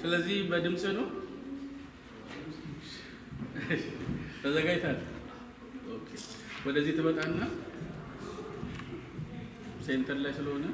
ስለዚህ በድምፅ ነው ተዘጋጅታል። ወደዚህ ትመጣና ሴንተር ላይ ስለሆነ